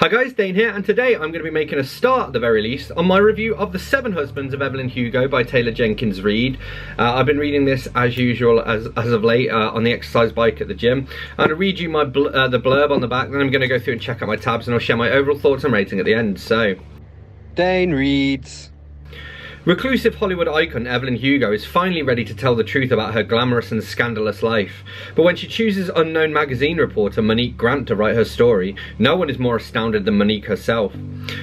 Hi guys, Dane here, and today I'm going to be making a start at the very least on my review of The Seven Husbands of Evelyn Hugo by Taylor Jenkins Reid. Uh, I've been reading this as usual as, as of late uh, on the exercise bike at the gym. I'm going to read you my bl uh, the blurb on the back, then I'm going to go through and check out my tabs and I'll share my overall thoughts and rating at the end, so... Dane reads... Reclusive Hollywood icon Evelyn Hugo is finally ready to tell the truth about her glamorous and scandalous life. But when she chooses unknown magazine reporter Monique Grant to write her story, no one is more astounded than Monique herself.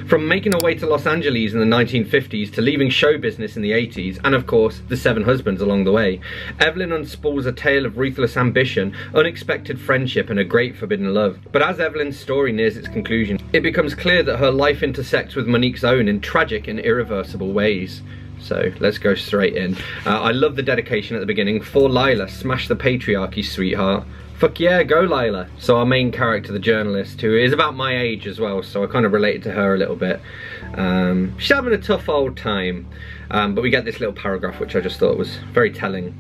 From making her way to Los Angeles in the 1950s to leaving show business in the 80s, and of course, the seven husbands along the way, Evelyn unspools a tale of ruthless ambition, unexpected friendship, and a great forbidden love. But as Evelyn's story nears its conclusion, it becomes clear that her life intersects with Monique's own in tragic and irreversible ways. So let's go straight in. Uh, I love the dedication at the beginning. For Lila, smash the patriarchy, sweetheart. Fuck yeah, go Lila. So our main character, the journalist, who is about my age as well, so I kind of related to her a little bit. Um, she's having a tough old time, um, but we get this little paragraph which I just thought was very telling.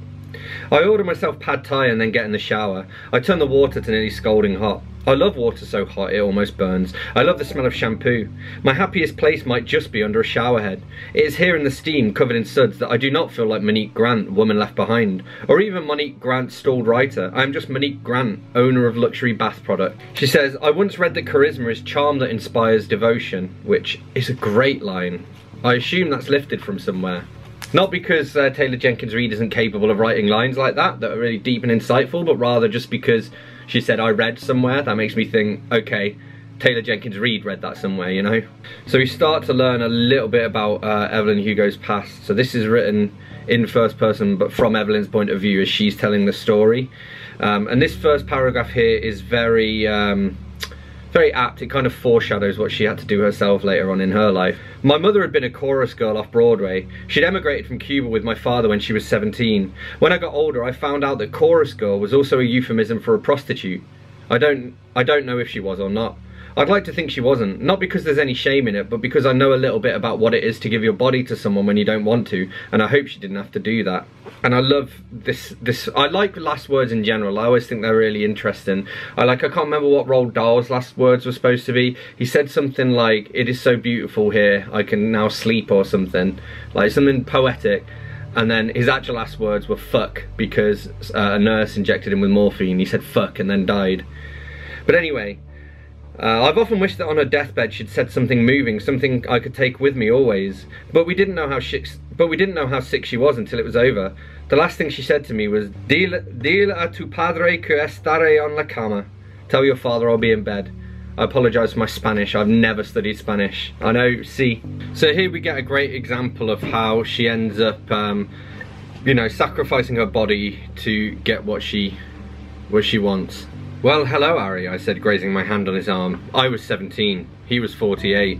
I order myself pad thai and then get in the shower. I turn the water to nearly scalding hot. I love water so hot it almost burns. I love the smell of shampoo. My happiest place might just be under a shower head. It is here in the steam, covered in suds, that I do not feel like Monique Grant, woman left behind. Or even Monique Grant, stalled writer. I am just Monique Grant, owner of luxury bath product. She says, I once read that charisma is charm that inspires devotion, which is a great line. I assume that's lifted from somewhere. Not because uh, Taylor Jenkins Reid isn't capable of writing lines like that, that are really deep and insightful, but rather just because she said I read somewhere, that makes me think, okay, Taylor Jenkins Reid read that somewhere, you know? So we start to learn a little bit about uh, Evelyn Hugo's past. So this is written in first person, but from Evelyn's point of view as she's telling the story. Um, and this first paragraph here is very, um, very apt. It kind of foreshadows what she had to do herself later on in her life. My mother had been a chorus girl off Broadway. She'd emigrated from Cuba with my father when she was 17. When I got older, I found out that chorus girl was also a euphemism for a prostitute. I don't, I don't know if she was or not. I'd like to think she wasn't, not because there's any shame in it, but because I know a little bit about what it is to give your body to someone when you don't want to, and I hope she didn't have to do that. And I love this, this, I like last words in general, I always think they're really interesting. I like, I can't remember what Roald Dahl's last words were supposed to be. He said something like, it is so beautiful here, I can now sleep or something. Like something poetic and then his actual last words were fuck because uh, a nurse injected him with morphine. He said fuck and then died. But anyway, uh, I've often wished that on her deathbed she'd said something moving, something I could take with me always. But we didn't know how sick, but we didn't know how sick she was until it was over. The last thing she said to me was, "Dile, dile a tu padre que estaré en la cama." Tell your father I'll be in bed. I apologise for my Spanish, I've never studied Spanish. I know, see. So here we get a great example of how she ends up, um, you know, sacrificing her body to get what she, what she wants. Well, hello, Ari, I said, grazing my hand on his arm. I was 17. He was 48.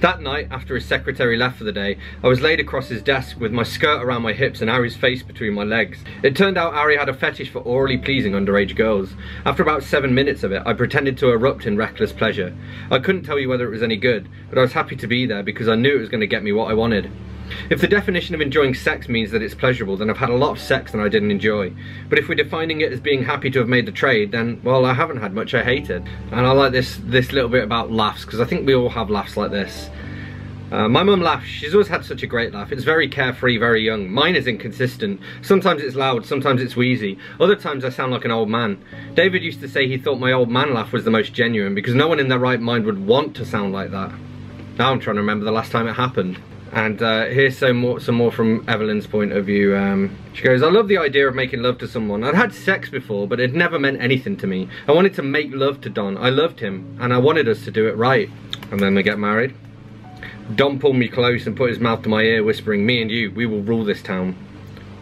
That night, after his secretary left for the day, I was laid across his desk with my skirt around my hips and Ari's face between my legs. It turned out Ari had a fetish for orally pleasing underage girls. After about seven minutes of it, I pretended to erupt in reckless pleasure. I couldn't tell you whether it was any good, but I was happy to be there because I knew it was going to get me what I wanted. If the definition of enjoying sex means that it's pleasurable, then I've had a lot of sex that I didn't enjoy. But if we're defining it as being happy to have made the trade, then, well, I haven't had much I hated. And I like this, this little bit about laughs, because I think we all have laughs like this. Uh, my mum laughs, she's always had such a great laugh. It's very carefree, very young. Mine is inconsistent. Sometimes it's loud, sometimes it's wheezy. Other times I sound like an old man. David used to say he thought my old man laugh was the most genuine because no one in their right mind would want to sound like that. Now I'm trying to remember the last time it happened. And uh, here's some more, some more from Evelyn's point of view. Um, she goes, I love the idea of making love to someone. I'd had sex before, but it never meant anything to me. I wanted to make love to Don. I loved him, and I wanted us to do it right. And then they get married. Don pulled me close and put his mouth to my ear, whispering, me and you, we will rule this town.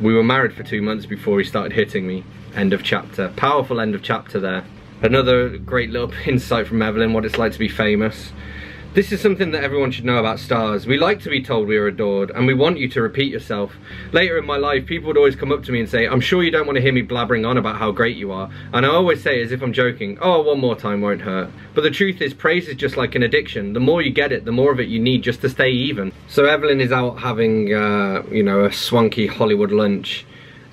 We were married for two months before he started hitting me. End of chapter. Powerful end of chapter there. Another great little insight from Evelyn, what it's like to be famous. This is something that everyone should know about stars. We like to be told we are adored, and we want you to repeat yourself. Later in my life, people would always come up to me and say, I'm sure you don't want to hear me blabbering on about how great you are. And I always say, as if I'm joking, oh, one more time won't hurt. But the truth is, praise is just like an addiction. The more you get it, the more of it you need just to stay even. So Evelyn is out having, uh, you know, a swanky Hollywood lunch.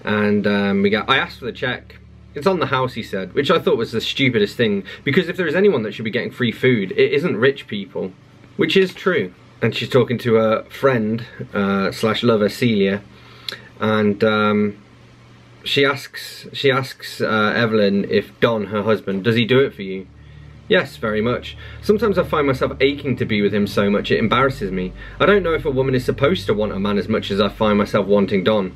And um, we got, I asked for the check It's on the house, he said, which I thought was the stupidest thing, because if there is anyone that should be getting free food, it isn't rich people, which is true. And she's talking to her friend, uh, slash lover, Celia, and um, she asks, she asks uh, Evelyn if Don, her husband, does he do it for you? Yes, very much. Sometimes I find myself aching to be with him so much it embarrasses me. I don't know if a woman is supposed to want a man as much as I find myself wanting Don.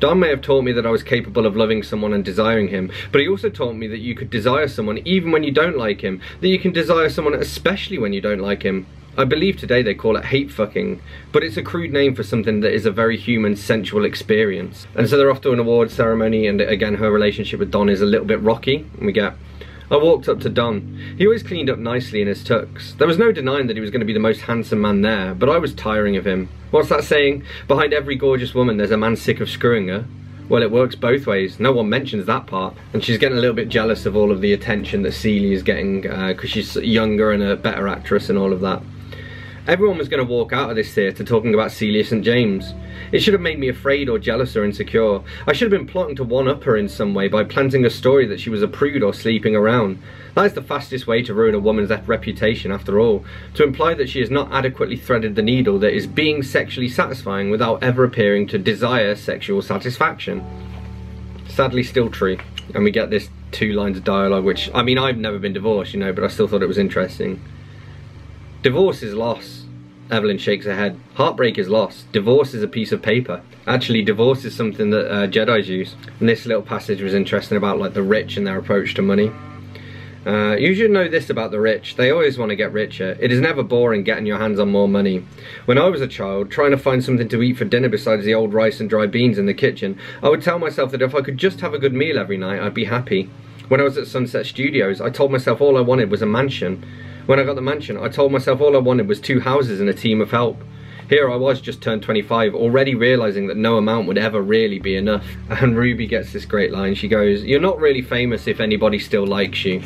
Don may have taught me that I was capable of loving someone and desiring him, but he also taught me that you could desire someone even when you don't like him, that you can desire someone especially when you don't like him. I believe today they call it hate fucking, but it's a crude name for something that is a very human, sensual experience. And so they're off to an award ceremony, and again, her relationship with Don is a little bit rocky. And we get I walked up to Don. He always cleaned up nicely in his tux. There was no denying that he was going to be the most handsome man there, but I was tiring of him. What's that saying? Behind every gorgeous woman there's a man sick of screwing her. Well, it works both ways. No one mentions that part. And she's getting a little bit jealous of all of the attention that Celia is getting because uh, she's younger and a better actress and all of that. Everyone was going to walk out of this theatre talking about Celia St. James. It should have made me afraid or jealous or insecure. I should have been plotting to one-up her in some way by planting a story that she was a prude or sleeping around. That is the fastest way to ruin a woman's reputation after all, to imply that she has not adequately threaded the needle that is being sexually satisfying without ever appearing to desire sexual satisfaction. Sadly still true. And we get this two lines of dialogue which, I mean I've never been divorced, you know, but I still thought it was interesting. Divorce is loss. Evelyn shakes her head. Heartbreak is loss. Divorce is a piece of paper. Actually, divorce is something that uh, Jedi's use. And this little passage was interesting about like the rich and their approach to money. Uh, you should know this about the rich. They always want to get richer. It is never boring getting your hands on more money. When I was a child, trying to find something to eat for dinner besides the old rice and dry beans in the kitchen, I would tell myself that if I could just have a good meal every night, I'd be happy. When I was at Sunset Studios, I told myself all I wanted was a mansion. When I got the mansion, I told myself all I wanted was two houses and a team of help. Here I was just turned 25, already realising that no amount would ever really be enough. And Ruby gets this great line, she goes, you're not really famous if anybody still likes you.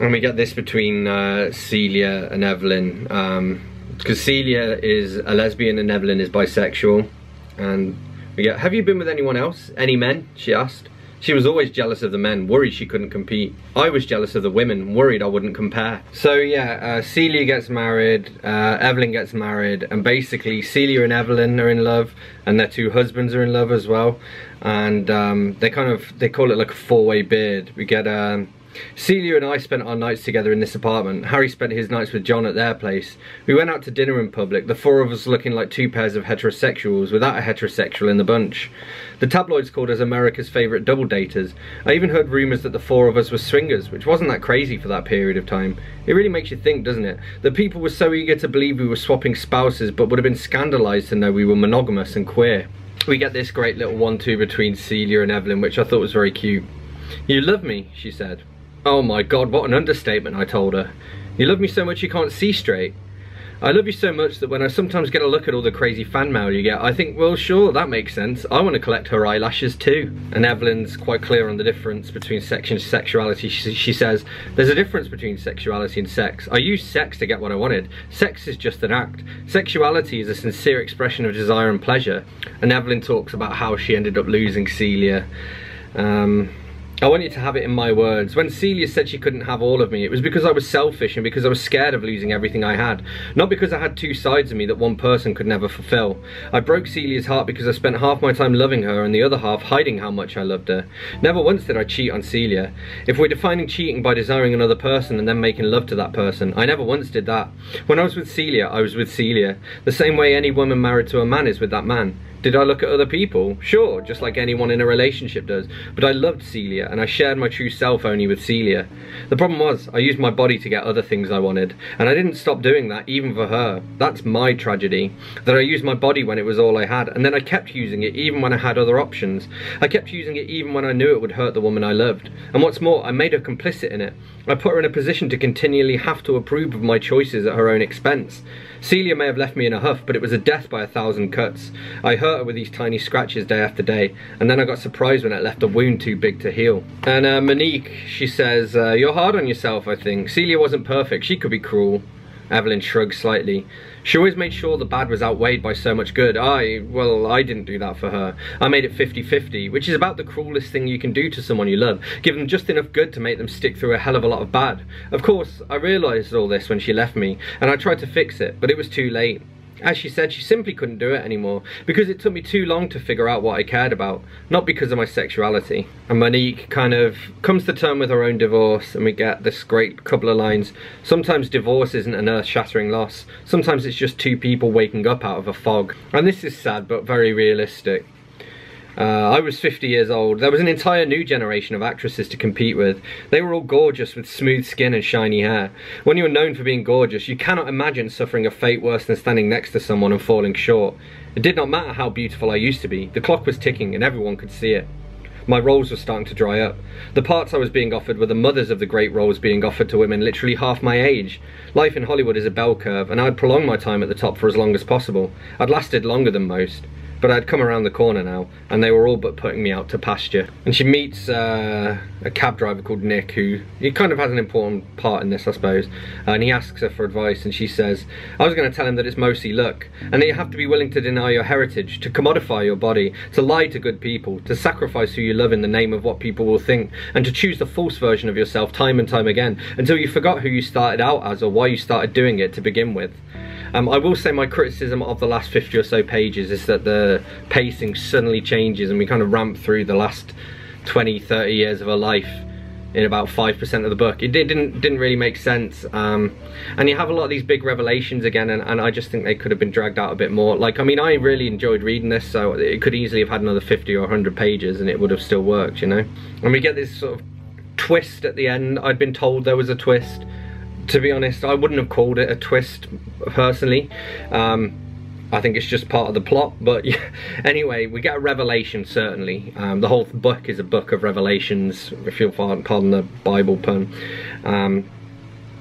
And we get this between uh, Celia and Evelyn, because um, Celia is a lesbian and Evelyn is bisexual. And we get, have you been with anyone else? Any men? She asked. She was always jealous of the men, worried she couldn't compete. I was jealous of the women, worried I wouldn't compare. So yeah, uh, Celia gets married, uh, Evelyn gets married, and basically Celia and Evelyn are in love, and their two husbands are in love as well. And um, they kind of, they call it like a four-way beard. We get um, Celia and I spent our nights together in this apartment. Harry spent his nights with John at their place. We went out to dinner in public, the four of us looking like two pairs of heterosexuals without a heterosexual in the bunch. The tabloids called us America's favourite double daters. I even heard rumours that the four of us were swingers, which wasn't that crazy for that period of time. It really makes you think, doesn't it? That people were so eager to believe we were swapping spouses but would have been scandalised to know we were monogamous and queer. We get this great little one-two between Celia and Evelyn, which I thought was very cute. You love me, she said. Oh my god, what an understatement, I told her. You love me so much you can't see straight. I love you so much that when I sometimes get a look at all the crazy fan mail you get, I think, well, sure, that makes sense. I want to collect her eyelashes too. And Evelyn's quite clear on the difference between sex and sexuality. She, she says, there's a difference between sexuality and sex. I used sex to get what I wanted. Sex is just an act. Sexuality is a sincere expression of desire and pleasure. And Evelyn talks about how she ended up losing Celia. Um, I want you to have it in my words. When Celia said she couldn't have all of me, it was because I was selfish and because I was scared of losing everything I had. Not because I had two sides of me that one person could never fulfill. I broke Celia's heart because I spent half my time loving her and the other half hiding how much I loved her. Never once did I cheat on Celia. If we're defining cheating by desiring another person and then making love to that person, I never once did that. When I was with Celia, I was with Celia. The same way any woman married to a man is with that man. Did I look at other people? Sure, just like anyone in a relationship does. But I loved Celia, and I shared my true self only with Celia. The problem was, I used my body to get other things I wanted, and I didn't stop doing that, even for her. That's my tragedy. That I used my body when it was all I had, and then I kept using it even when I had other options. I kept using it even when I knew it would hurt the woman I loved. And what's more, I made her complicit in it. I put her in a position to continually have to approve of my choices at her own expense. Celia may have left me in a huff, but it was a death by a thousand cuts. I hurt her with these tiny scratches day after day, and then I got surprised when it left a wound too big to heal. And uh, Monique, she says, uh, you're hard on yourself, I think. Celia wasn't perfect. She could be cruel. Evelyn shrugged slightly. She always made sure the bad was outweighed by so much good. I, well, I didn't do that for her. I made it 50-50, which is about the cruelest thing you can do to someone you love. Give them just enough good to make them stick through a hell of a lot of bad. Of course, I realised all this when she left me, and I tried to fix it, but it was too late. As she said, she simply couldn't do it anymore because it took me too long to figure out what I cared about, not because of my sexuality. And Monique kind of comes to term with her own divorce and we get this great couple of lines. Sometimes divorce isn't an earth-shattering loss. Sometimes it's just two people waking up out of a fog. And this is sad but very realistic. Uh, I was 50 years old. There was an entire new generation of actresses to compete with. They were all gorgeous with smooth skin and shiny hair. When you are known for being gorgeous, you cannot imagine suffering a fate worse than standing next to someone and falling short. It did not matter how beautiful I used to be. The clock was ticking and everyone could see it. My roles were starting to dry up. The parts I was being offered were the mothers of the great roles being offered to women literally half my age. Life in Hollywood is a bell curve, and I'd prolonged my time at the top for as long as possible. I'd lasted longer than most but I'd come around the corner now and they were all but putting me out to pasture. And she meets uh, a cab driver called Nick who, he kind of has an important part in this I suppose, and he asks her for advice and she says, I was going to tell him that it's mostly luck and that you have to be willing to deny your heritage, to commodify your body, to lie to good people, to sacrifice who you love in the name of what people will think, and to choose the false version of yourself time and time again until you forgot who you started out as or why you started doing it to begin with. Um, I will say my criticism of the last 50 or so pages is that the pacing suddenly changes and we kind of ramp through the last 20, 30 years of her life in about 5% of the book. It didn't didn't really make sense. Um, and you have a lot of these big revelations again and, and, I just think they could have been dragged out a bit more. Like, I mean, I really enjoyed reading this, so it could easily have had another 50 or 100 pages and it would have still worked, you know? And we get this sort of twist at the end. I'd been told there was a twist to be honest, I wouldn't have called it a twist personally. Um, I think it's just part of the plot, but yeah. anyway, we get a revelation, certainly. Um, the whole book is a book of revelations, if you'll pardon the Bible pun. Um,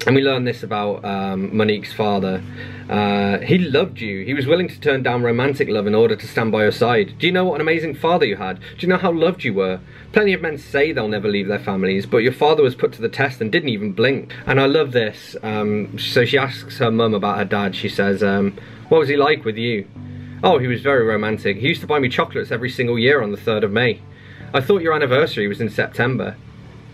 and we learn this about um, Monique's father. Uh, he loved you. He was willing to turn down romantic love in order to stand by your side. Do you know what an amazing father you had? Do you know how loved you were? Plenty of men say they'll never leave their families, but your father was put to the test and didn't even blink. And I love this. Um, so she asks her mum about her dad. She says, um, what was he like with you? Oh, he was very romantic. He used to buy me chocolates every single year on the 3rd of May. I thought your anniversary was in September.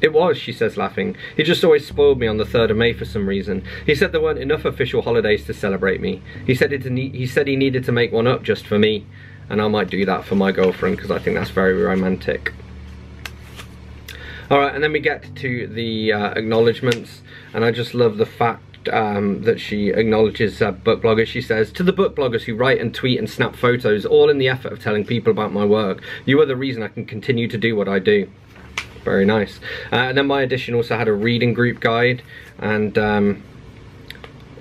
It was, she says laughing. He just always spoiled me on the 3rd of May for some reason. He said there weren't enough official holidays to celebrate me. He said, it he said he needed to make one up just for me. And I might do that for my girlfriend because I think that's very romantic. Alright, and then we get to the uh, acknowledgements. And I just love the fact um, that she acknowledges uh, book bloggers. She says, to the book bloggers who write and tweet and snap photos, all in the effort of telling people about my work, you are the reason I can continue to do what I do very nice. Uh, and then my edition also had a reading group guide and um,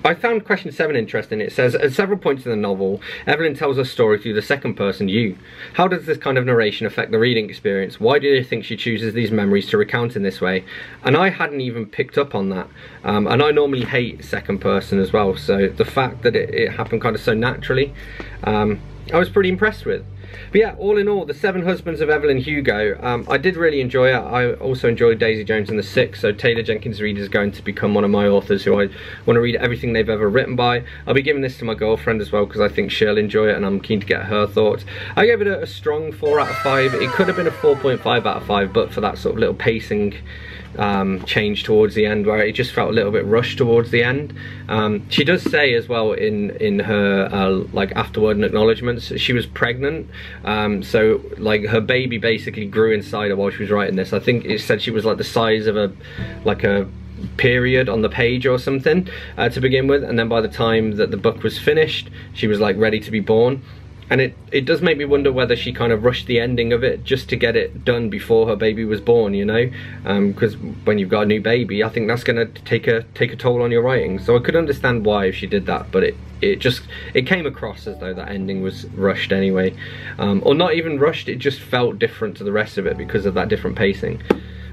I found question seven interesting. It says, at several points in the novel, Evelyn tells her story through the second person you. How does this kind of narration affect the reading experience? Why do you think she chooses these memories to recount in this way? And I hadn't even picked up on that. Um, and I normally hate second person as well. So the fact that it, it happened kind of so naturally, um, I was pretty impressed with. But yeah, all in all, The Seven Husbands of Evelyn Hugo, um, I did really enjoy it. I also enjoyed Daisy Jones and the Six, so Taylor Jenkins Reid is going to become one of my authors who I want to read everything they've ever written by. I'll be giving this to my girlfriend as well because I think she'll enjoy it and I'm keen to get her thoughts. I gave it a, a strong 4 out of 5. It could have been a 4.5 out of 5, but for that sort of little pacing um, change towards the end where it just felt a little bit rushed towards the end. Um, she does say as well in in her uh, like afterward acknowledgements she was pregnant, um, so like her baby basically grew inside her while she was writing this. I think it said she was like the size of a like a period on the page or something uh, to begin with and then by the time that the book was finished she was like ready to be born and it it does make me wonder whether she kind of rushed the ending of it just to get it done before her baby was born you know? Because um, when you've got a new baby I think that's gonna take a take a toll on your writing. So I could understand why if she did that but it it just it came across as though that ending was rushed anyway. Um, or not even rushed it just felt different to the rest of it because of that different pacing.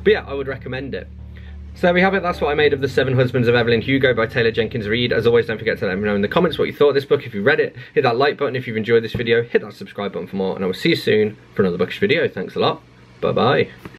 But yeah I would recommend it so there we have it, that's what I made of The Seven Husbands of Evelyn Hugo by Taylor Jenkins Reid. As always, don't forget to let me know in the comments what you thought of this book. If you read it, hit that like button. If you've enjoyed this video, hit that subscribe button for more. And I will see you soon for another bookish video. Thanks a lot. Bye-bye.